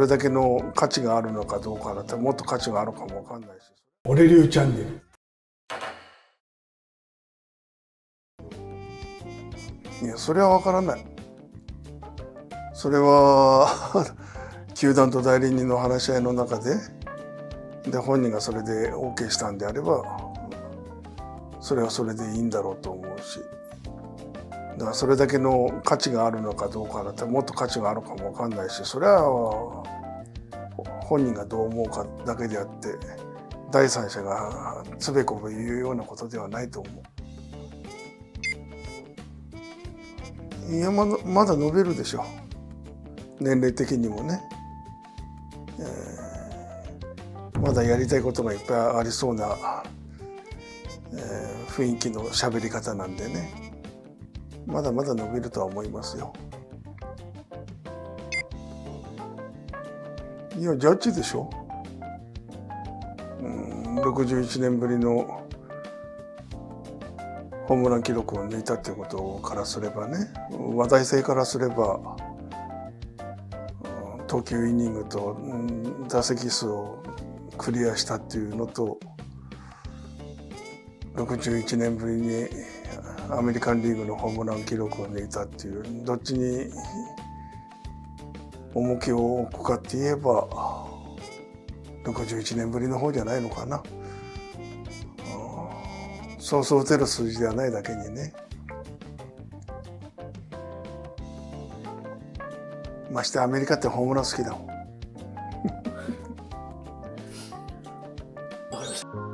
れだけの価値があるのかどうかだったらもっと価値があるかもわかんないし。俺流チャンネル。いやそれはわからない。それは 球団と代理人の話し合いの中でで本人がそれで OK したんであればそれはそれでいいんだろうと思うしだからそれだけの価値があるのかどうかだったらもっと価値があるかもわかんないしそれは本人がどう思うかだけであって第三者がつべこべ言うようなことではないと思う。いやまだまだ伸びるでしょ年齢的にもね、えーまだやりたいことがいっぱいありそうな、えー雰囲気の喋り方なんでね。まだまだ伸びるとは思いますよ。いやジャッジでしょ？うん61年ぶりのホームラン記録を抜いたっていうことからすればね話題性からすれば投球イニングと打席数をクリアしたっていうのと61年ぶりにアメリカンリーグのホームラン記録を抜いたっていうどっちに重きを置くかって言えば61年ぶりの方じゃないのかな。そうそう打てる数字ではないだけにね。ましてアメリカってホームラン好きだもん。